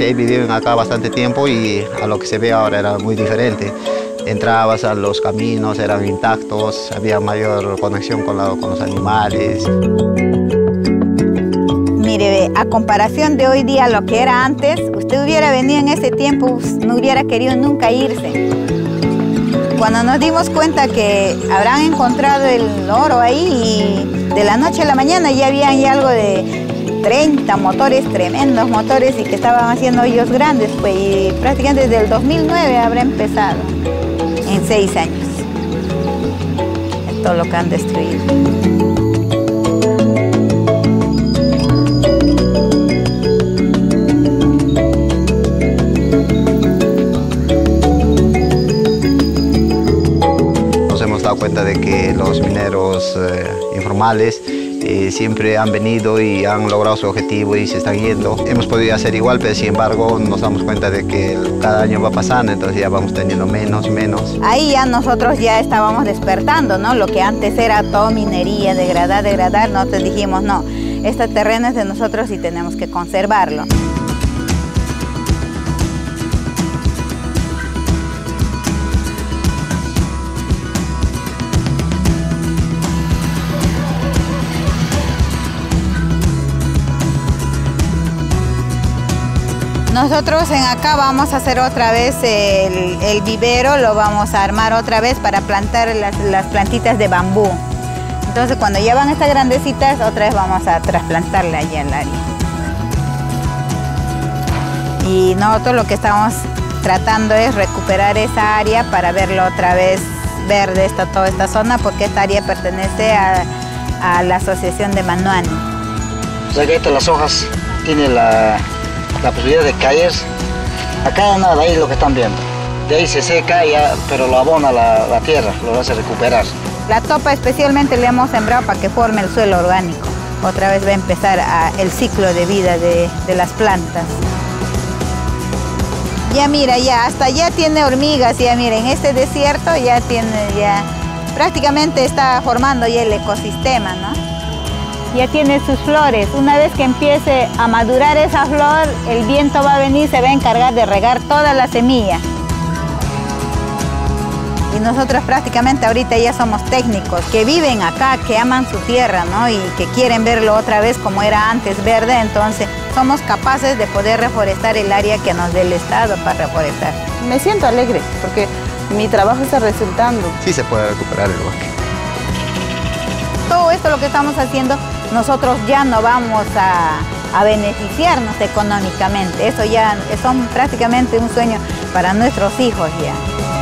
he vivido acá bastante tiempo y a lo que se ve ahora era muy diferente. Entrabas a los caminos, eran intactos, había mayor conexión con, con los animales. Mire, a comparación de hoy día lo que era antes, usted hubiera venido en ese tiempo, no hubiera querido nunca irse. Cuando nos dimos cuenta que habrán encontrado el oro ahí y de la noche a la mañana ya habían ya algo de 30 motores, tremendos motores y que estaban haciendo hoyos grandes, pues y prácticamente desde el 2009 habrá empezado, en seis años. Todo lo que han destruido. cuenta de que los mineros eh, informales siempre han venido y han logrado su objetivo y se están yendo. Hemos podido hacer igual, pero sin embargo nos damos cuenta de que cada año va pasando, entonces ya vamos teniendo menos, menos. Ahí ya nosotros ya estábamos despertando, ¿no? Lo que antes era todo minería, degradar, degradar, nosotros dijimos, no, este terreno es de nosotros y tenemos que conservarlo. Nosotros en acá vamos a hacer otra vez el, vivero, lo vamos a armar otra vez para plantar las, plantitas de bambú. Entonces cuando ya van estas grandecitas, otra vez vamos a trasplantarle allá al área. Y nosotros lo que estamos tratando es recuperar esa área para verlo otra vez verde esta, toda esta zona porque esta área pertenece a, la asociación de Manuani. O sea las hojas tiene la, la posibilidad de caer. Acá nada, ahí es lo que están viendo. De ahí se seca, ya, pero lo abona la, tierra, lo hace recuperar. La topa especialmente le hemos sembrado para que forme el suelo orgánico. Otra vez va a empezar el ciclo de vida de, de las plantas. Ya mira, ya hasta ya tiene hormigas, ya miren, este desierto ya tiene, ya prácticamente está formando ya el ecosistema, ¿no? Ya tiene sus flores. Una vez que empiece a madurar esa flor, el viento va a venir y se va a encargar de regar toda la semilla. Y nosotros prácticamente ahorita ya somos técnicos que viven acá, que aman su tierra, ¿no? Y que quieren verlo otra vez como era antes, verde. Entonces somos capaces de poder reforestar el área que nos dé el Estado para reforestar. Me siento alegre porque mi trabajo está resultando. Sí se puede recuperar el bosque. Todo esto lo que estamos haciendo nosotros ya no vamos a, beneficiarnos económicamente. Eso ya son prácticamente un sueño para nuestros hijos ya.